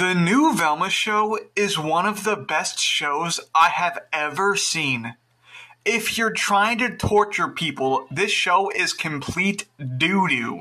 The new Velma show is one of the best shows I have ever seen. If you're trying to torture people, this show is complete doo doo.